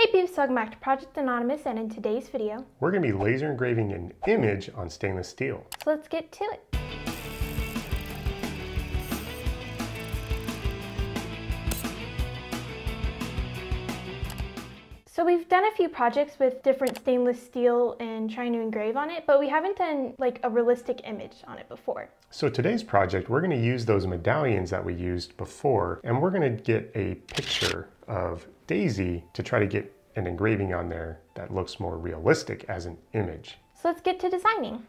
Hey peeps, welcome back to Project Anonymous and in today's video, we're going to be laser engraving an image on stainless steel. So let's get to it. So we've done a few projects with different stainless steel and trying to engrave on it, but we haven't done like a realistic image on it before. So today's project, we're going to use those medallions that we used before, and we're going to get a picture of Daisy to try to get an engraving on there that looks more realistic as an image. So let's get to designing.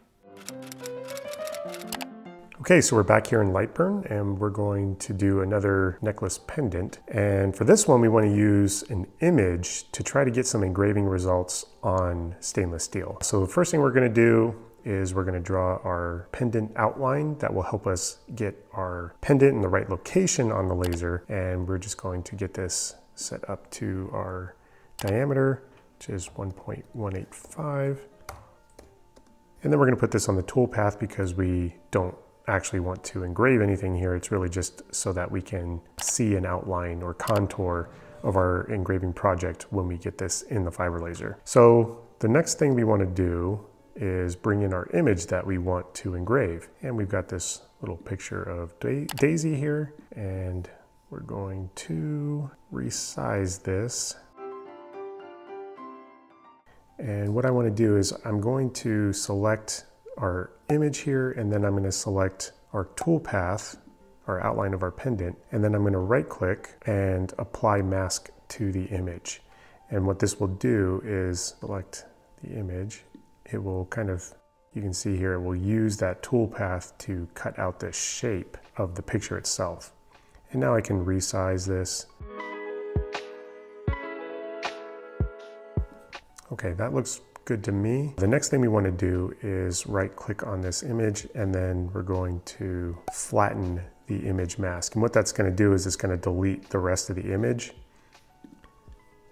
Okay, so we're back here in Lightburn and we're going to do another necklace pendant. And for this one, we want to use an image to try to get some engraving results on stainless steel. So the first thing we're going to do is we're going to draw our pendant outline that will help us get our pendant in the right location on the laser. And we're just going to get this set up to our diameter, which is 1.185. And then we're going to put this on the tool path because we don't actually want to engrave anything here. It's really just so that we can see an outline or contour of our engraving project when we get this in the fiber laser. So the next thing we want to do is bring in our image that we want to engrave. And we've got this little picture of Daisy here and going to resize this. And what I want to do is I'm going to select our image here and then I'm going to select our toolpath, our outline of our pendant, and then I'm going to right click and apply mask to the image. And what this will do is select the image. It will kind of, you can see here, it will use that toolpath to cut out the shape of the picture itself. And now I can resize this. Okay, that looks good to me. The next thing we want to do is right click on this image and then we're going to flatten the image mask. And what that's going to do is it's going to delete the rest of the image.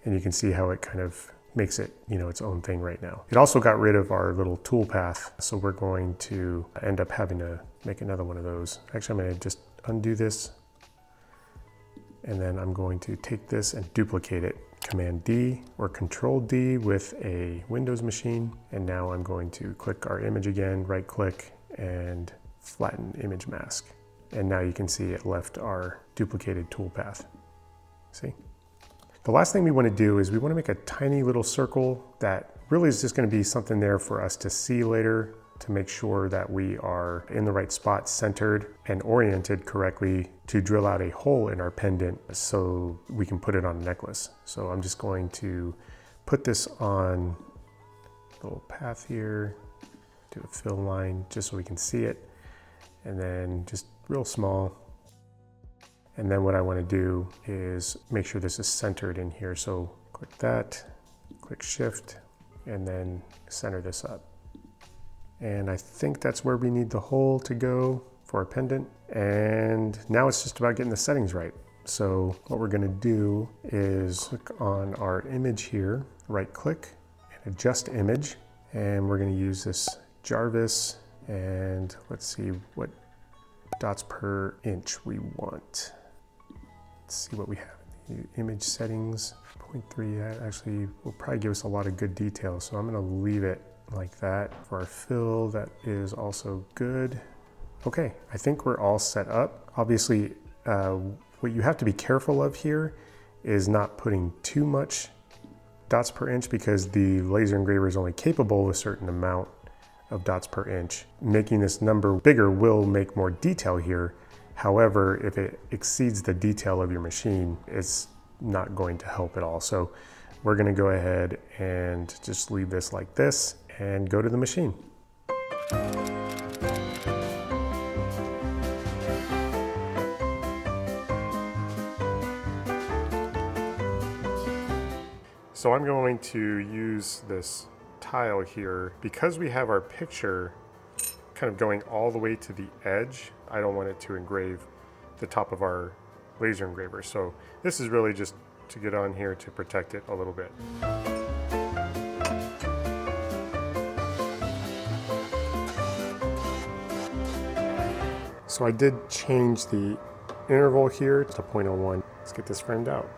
And you can see how it kind of makes it, you know, its own thing right now. It also got rid of our little tool path. So we're going to end up having to make another one of those. Actually, I'm going to just undo this. And then I'm going to take this and duplicate it Command D or Control D with a Windows machine. And now I'm going to click our image again, right click and flatten image mask. And now you can see it left our duplicated toolpath. See? The last thing we want to do is we want to make a tiny little circle that really is just going to be something there for us to see later to make sure that we are in the right spot, centered and oriented correctly to drill out a hole in our pendant so we can put it on a necklace. So I'm just going to put this on a little path here, do a fill line just so we can see it, and then just real small. And then what I want to do is make sure this is centered in here. So click that, click shift, and then center this up. And I think that's where we need the hole to go for our pendant. And now it's just about getting the settings right. So what we're gonna do is click on our image here, right click and adjust image. And we're gonna use this Jarvis and let's see what dots per inch we want. Let's see what we have. Image settings, 0.3, that actually will probably give us a lot of good detail. So I'm gonna leave it like that. For our fill, that is also good. Okay, I think we're all set up. Obviously, uh, what you have to be careful of here is not putting too much dots per inch because the laser engraver is only capable of a certain amount of dots per inch. Making this number bigger will make more detail here. However, if it exceeds the detail of your machine, it's not going to help at all. So we're gonna go ahead and just leave this like this and go to the machine. So I'm going to use this tile here. Because we have our picture kind of going all the way to the edge, I don't want it to engrave the top of our laser engraver. So this is really just to get on here to protect it a little bit. So I did change the interval here to 0.01. Let's get this framed out.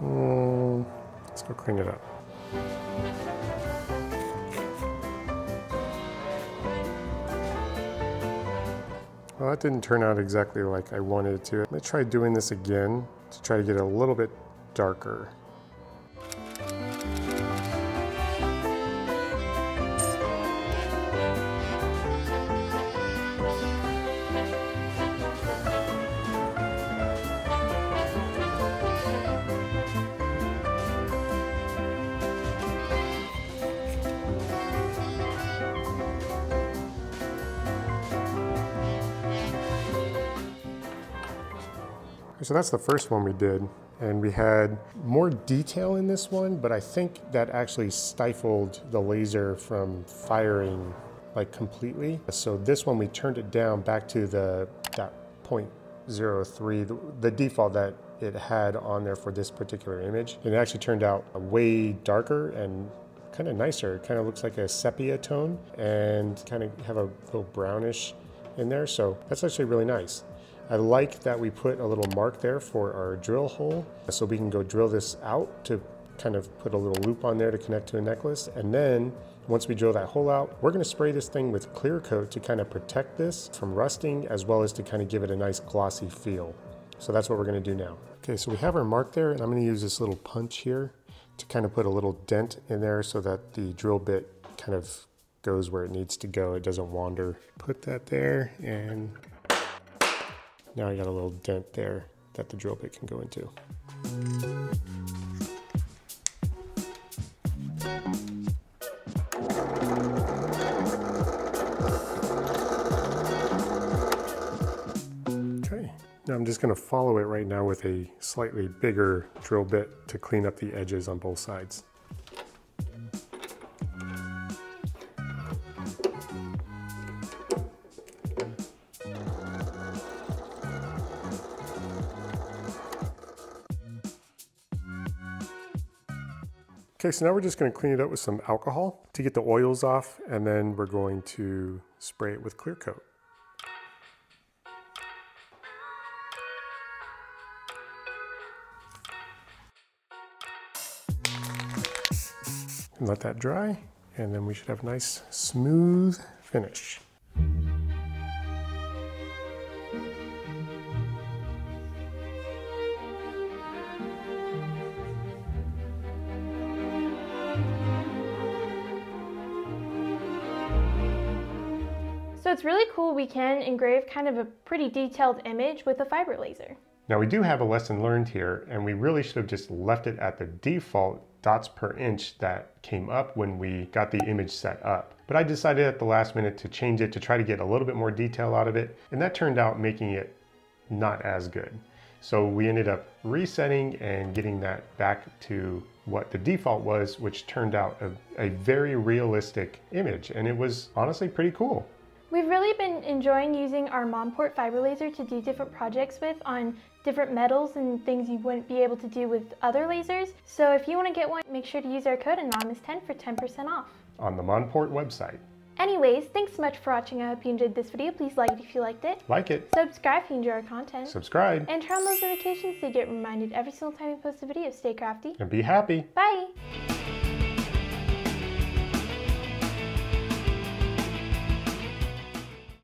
Um, let's go clean it up. Well, that didn't turn out exactly like I wanted it to. I'm gonna try doing this again to try to get a little bit darker. So that's the first one we did. And we had more detail in this one, but I think that actually stifled the laser from firing like completely. So this one we turned it down back to the that 0.03, the, the default that it had on there for this particular image. And it actually turned out way darker and kind of nicer. It kind of looks like a sepia tone and kind of have a little brownish in there. So that's actually really nice. I like that we put a little mark there for our drill hole so we can go drill this out to kind of put a little loop on there to connect to a necklace. And then once we drill that hole out, we're gonna spray this thing with clear coat to kind of protect this from rusting as well as to kind of give it a nice glossy feel. So that's what we're gonna do now. Okay, so we have our mark there and I'm gonna use this little punch here to kind of put a little dent in there so that the drill bit kind of goes where it needs to go. It doesn't wander. Put that there and now I got a little dent there that the drill bit can go into. Okay, now I'm just gonna follow it right now with a slightly bigger drill bit to clean up the edges on both sides. Okay, so now we're just going to clean it up with some alcohol to get the oils off, and then we're going to spray it with clear coat. And let that dry, and then we should have a nice smooth finish. It's really cool we can engrave kind of a pretty detailed image with a fiber laser. Now we do have a lesson learned here and we really should have just left it at the default dots per inch that came up when we got the image set up. But I decided at the last minute to change it to try to get a little bit more detail out of it and that turned out making it not as good. So we ended up resetting and getting that back to what the default was, which turned out a, a very realistic image and it was honestly pretty cool. We've really been enjoying using our Monport fiber laser to do different projects with on different metals and things you wouldn't be able to do with other lasers. So if you want to get one, make sure to use our code Anonymous10 for 10% off. On the Monport website. Anyways, thanks so much for watching. I hope you enjoyed this video. Please like it if you liked it. Like it. Subscribe if you enjoy our content. Subscribe. And turn on those notifications so you get reminded every single time we post a video. Stay crafty. And be happy. Bye.